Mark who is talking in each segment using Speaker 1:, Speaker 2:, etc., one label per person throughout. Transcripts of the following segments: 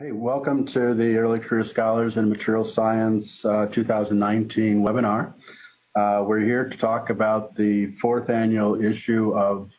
Speaker 1: Hey, welcome to the Early Career Scholars in Material Science uh, 2019 webinar. Uh, we're here to talk about the fourth annual issue of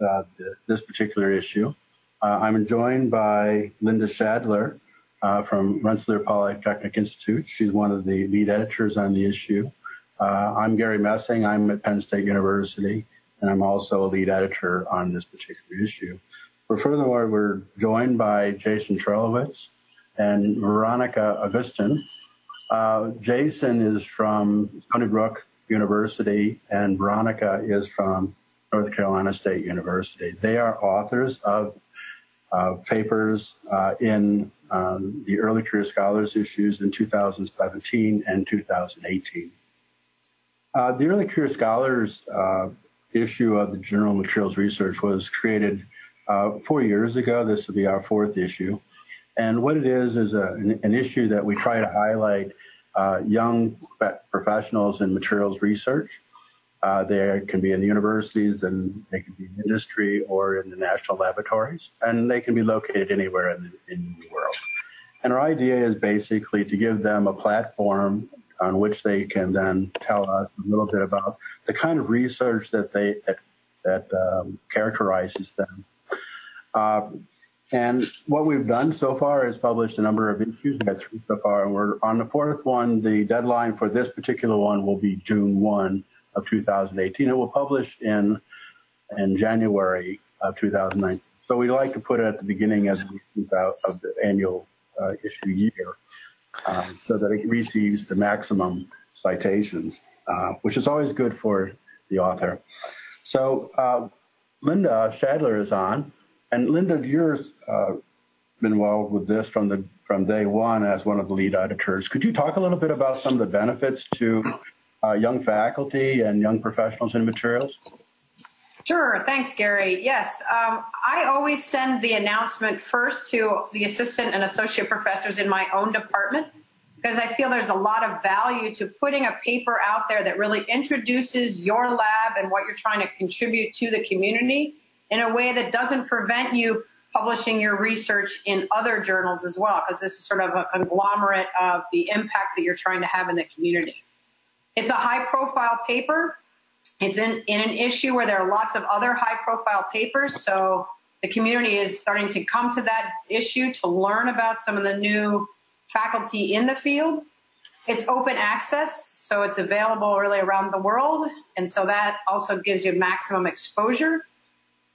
Speaker 1: uh, this particular issue. Uh, I'm joined by Linda Schadler uh, from Rensselaer Polytechnic Institute. She's one of the lead editors on the issue. Uh, I'm Gary Messing. I'm at Penn State University, and I'm also a lead editor on this particular issue. Furthermore, we're joined by Jason Trelewicz and Veronica Augustyn. Uh, Jason is from Stony Brook University, and Veronica is from North Carolina State University. They are authors of uh, papers uh, in um, the Early Career Scholars issues in 2017 and 2018. Uh, the Early Career Scholars uh, issue of the Journal Materials Research was created uh, four years ago. This will be our fourth issue. And what it is is a, an, an, issue that we try to highlight uh, young professionals in materials research. Uh, they can be in the universities and they can be in industry or in the national laboratories, and they can be located anywhere in the, in the world. And our idea is basically to give them a platform on which they can then tell us a little bit about the kind of research that they that, that um, characterizes them uh, and what we've done so far is published a number of issues. We've got three so far, and we're on the fourth one. The deadline for this particular one will be June 1 of 2018. It will publish in in January of 2019. So we'd like to put it at the beginning of the, of the annual uh, issue year um, so that it receives the maximum citations, uh, which is always good for the author. So uh, Linda Schadler is on. And Linda, you've uh, been involved with this from the from day one as one of the lead editors. Could you talk a little bit about some of the benefits to uh, young faculty and young professionals in materials?
Speaker 2: Sure. Thanks, Gary. Yes, um, I always send the announcement first to the assistant and associate professors in my own department because I feel there's a lot of value to putting a paper out there that really introduces your lab and what you're trying to contribute to the community in a way that doesn't prevent you publishing your research in other journals as well, because this is sort of a conglomerate of the impact that you're trying to have in the community. It's a high profile paper. It's in, in an issue where there are lots of other high profile papers. So the community is starting to come to that issue to learn about some of the new faculty in the field. It's open access, so it's available really around the world. And so that also gives you maximum exposure.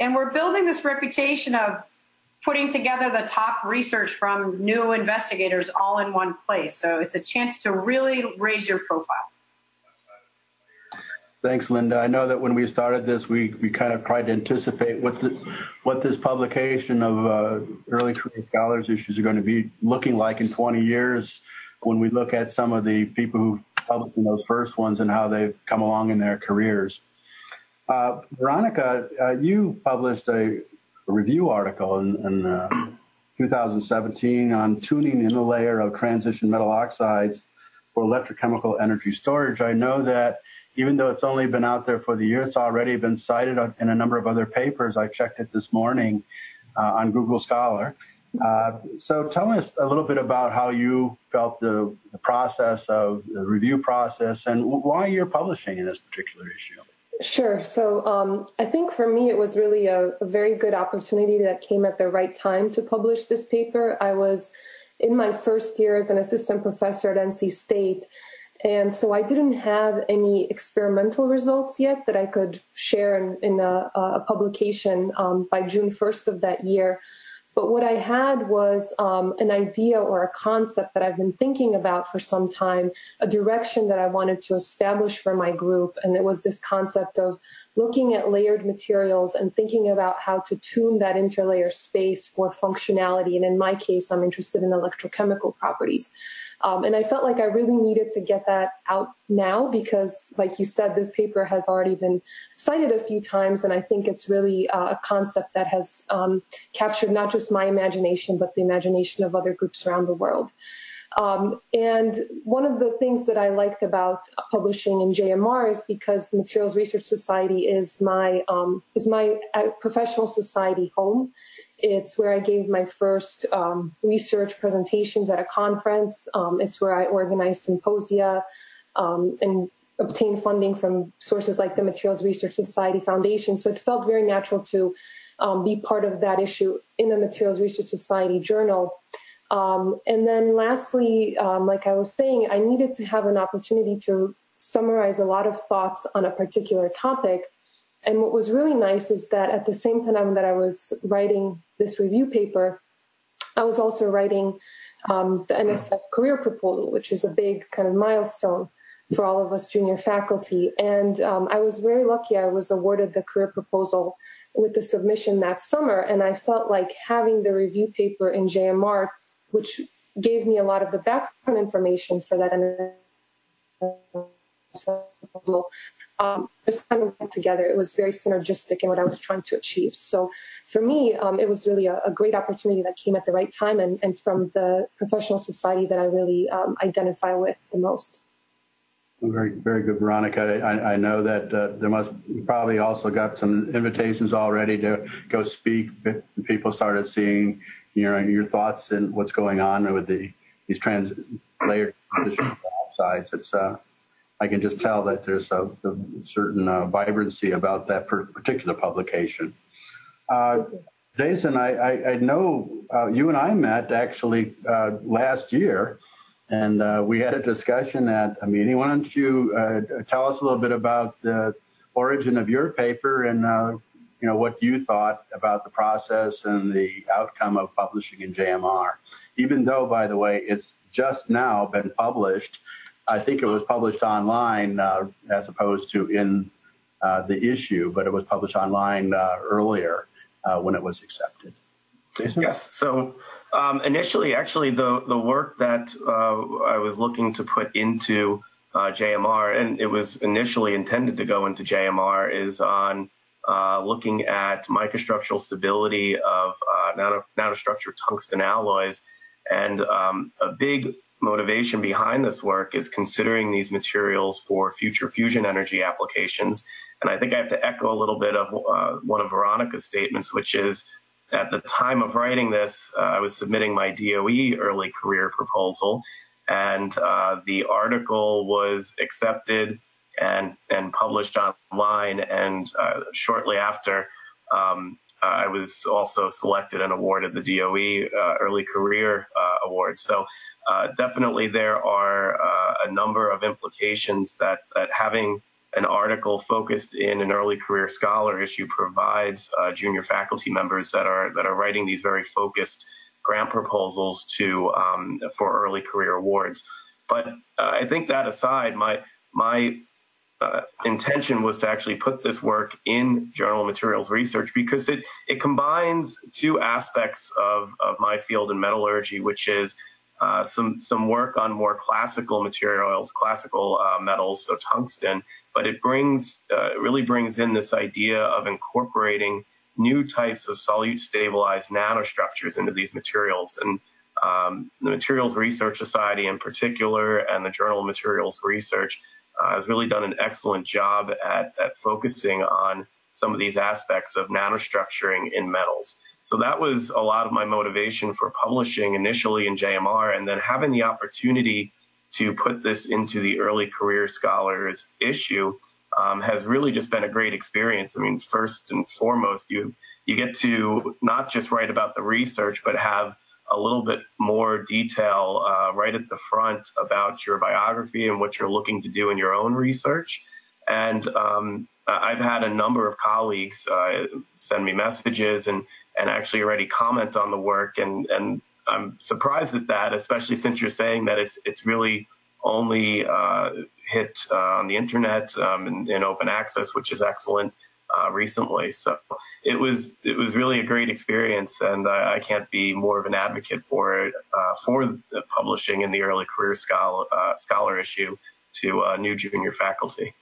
Speaker 2: And we're building this reputation of putting together the top research from new investigators all in one place. So it's a chance to really raise your profile.
Speaker 1: Thanks, Linda. I know that when we started this, we, we kind of tried to anticipate what the, what this publication of uh, early career scholars issues are going to be looking like in 20 years when we look at some of the people who published in those first ones and how they've come along in their careers. Uh, Veronica, uh, you published a, review article in, in uh, 2017 on tuning interlayer of transition metal oxides for electrochemical energy storage. I know that even though it's only been out there for the year, it's already been cited in a number of other papers. I checked it this morning uh, on Google Scholar. Uh, so tell us a little bit about how you felt the, the process of the review process and why you're publishing in this particular issue.
Speaker 3: Sure. So um, I think for me, it was really a, a, very good opportunity that came at the right time to publish this paper. I was in my first year as an assistant professor at NC State. And so I didn't have any experimental results yet that I could share in, in a, a, publication um, by June 1st of that year. But what I had was um, an idea or a concept that I've been thinking about for some time, a direction that I wanted to establish for my group. And it was this concept of looking at layered materials and thinking about how to tune that interlayer space for functionality. And in my case, I'm interested in electrochemical properties. Um, and I felt like I really needed to get that out now because, like you said, this paper has already been cited a few times. And I think it's really uh, a concept that has um, captured not just my imagination, but the imagination of other groups around the world. Um, and one of the things that I liked about publishing in JMR is because Materials Research Society is my um, is my uh, professional society home, It's where I gave my first um, research presentations at a conference. Um, it's where I organized symposia um, and obtained funding from sources like the Materials Research Society Foundation. So it felt very natural to um, be part of that issue in the Materials Research Society journal. Um, and then lastly, um, like I was saying, I needed to have an opportunity to summarize a lot of thoughts on a particular topic. And what was really nice is that at the same time that I was writing this review paper, I was also writing um, the NSF career proposal, which is a big kind of milestone for all of us junior faculty. And um, I was very lucky. I was awarded the career proposal with the submission that summer. And I felt like having the review paper in JMR, which gave me a lot of the background information for that proposal, um, just kind of went together. It was very synergistic in what I was trying to achieve. So for me, um, it was really a, a, great opportunity that came at the right time and, and from the professional society that I really um, identify with the most.
Speaker 1: Very, very good, Veronica. I, I know that uh, there must probably also got some invitations already to go speak. People started seeing your your thoughts and what's going on with the these trans layered sides. It's uh, I can just tell that there's a, a certain uh, vibrancy about that particular publication. Uh, Jason, I, I, I know uh, you and I met actually uh, last year and uh, we had a discussion at a meeting. Why don't you uh, tell us a little bit about the origin of your paper and you know what you thought about the process and the outcome of publishing in JMR? Even though, by the way, it's just now been published. I think it was published online uh, as opposed to in uh, the issue, but it was published online uh, earlier when it was accepted.
Speaker 4: Jason? Yes. So um, initially, actually, the the work that uh, I was looking to put into uh, JMR, and it was initially intended to go into JMR, is on uh, looking at microstructural stability of uh, nano, nanostructured tungsten alloys. And um, a big motivation behind this work is considering these materials for future fusion energy applications. And I think I have to echo a little bit of uh, one of Veronica's statements, which is at the time of writing this, uh, I was submitting my DOE early career proposal, and uh, the article was accepted and and published online. And uh, shortly after, um, I was also selected and awarded the DOE uh, early career uh, award. So. Uh, definitely, there are a number of implications that, that having an article focused in an early career scholar issue provides uh, junior faculty members that are that are writing these very focused grant proposals to um, for early career awards. But uh, I think that aside, my my uh, intention was to actually put this work in journal materials research because it it combines two aspects of of my field in metallurgy, which is uh, some some work on more classical materials, classical uh, metals, so tungsten, but it brings uh, really brings in this idea of incorporating new types of solute stabilized nanostructures into these materials. And um, the Materials Research Society in particular and the Journal of Materials Research uh, has really done an excellent job at, at focusing on some of these aspects of nanostructuring in metals. So that was a lot of my motivation for publishing initially in JMR and then having the opportunity to put this into the early career scholars issue um, has really just been a great experience. I mean, first and foremost, you you get to not just write about the research, but have a little bit more detail uh, right at the front about your biography and what you're looking to do in your own research. And um, I've had a number of colleagues uh, send me messages and and actually already comment on the work and and I'm surprised at that, especially since you're saying that it's it's really only uh, hit uh, on the internet um, in, in, open access, which is excellent uh, recently. So it was it was really a great experience, and I, I can't be more of an advocate for it uh, for publishing in the early career scholar uh, scholar issue to new junior faculty.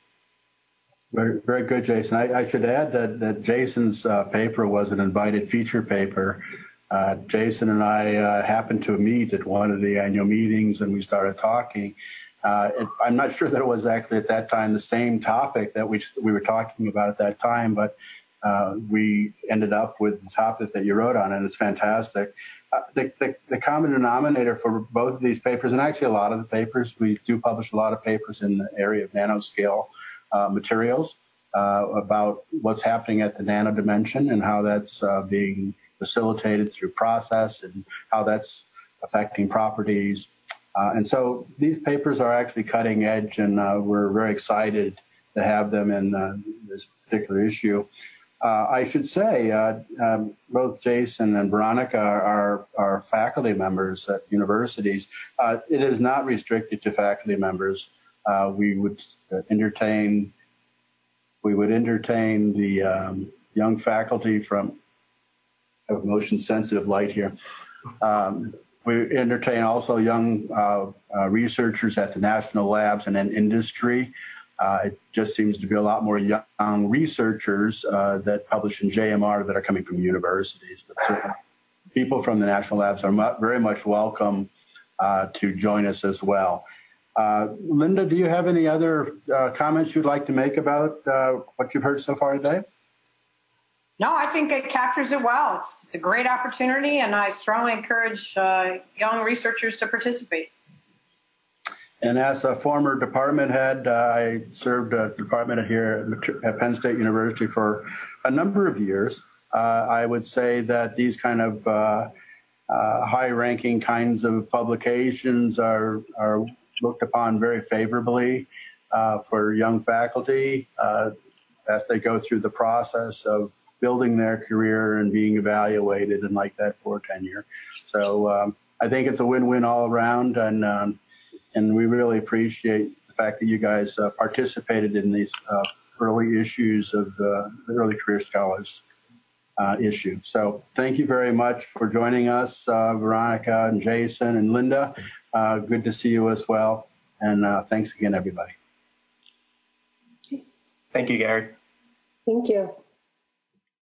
Speaker 1: Very, very good, Jason. I, I should add that, that Jason's paper was an invited feature paper uh, Jason and I uh, happened to meet at one of the annual meetings and we started talking. Uh, it, I'm not sure that it was actually at that time the same topic that we, we were talking about at that time, but uh, we ended up with the topic that you wrote on, and it's fantastic. Uh, the, the, the, common denominator for both of these papers, and actually a lot of the papers, we do publish a lot of papers in the area of nanoscale uh, materials uh, about what's happening at the nano dimension and how that's uh, being facilitated through process and how that's affecting properties. Uh, and so these papers are actually cutting edge, and we're very excited to have them in this particular issue. Uh, I should say, uh, um, both Jason and Veronica are, are, faculty members at universities. Uh, it is not restricted to faculty members. Uh, we would entertain, we would entertain the um, young faculty from have motion sensitive light here. Um, we entertain also young uh, uh, researchers at the national labs and in industry. Uh, it just seems to be a lot more young researchers uh, that publish in JMR that are coming from universities. But certainly, people from the national labs are very much welcome uh, to join us as well. Uh, Linda, do you have any other uh, comments you'd like to make about uh, what you've heard so far today?
Speaker 2: No, I think it captures it well. It's, it's a great opportunity, and I strongly encourage young researchers to participate.
Speaker 1: And as a former department head, uh, I served as the department head here at Penn State University for a number of years. Uh, I would say that these kind of uh, uh high-ranking kinds of publications are are looked upon very favorably uh, for young faculty uh, as they go through the process of building their career and being evaluated and like that for tenure. So um, I think it's a win-win all around, and um, and we really appreciate the fact that you guys uh, participated in these uh, early issues of the early career scholars uh, issue. So thank you very much for joining us, uh, Veronica and Jason and Linda. Uh, good to see you as well. And uh, thanks again, everybody.
Speaker 4: Thank you, Gary.
Speaker 3: Thank you.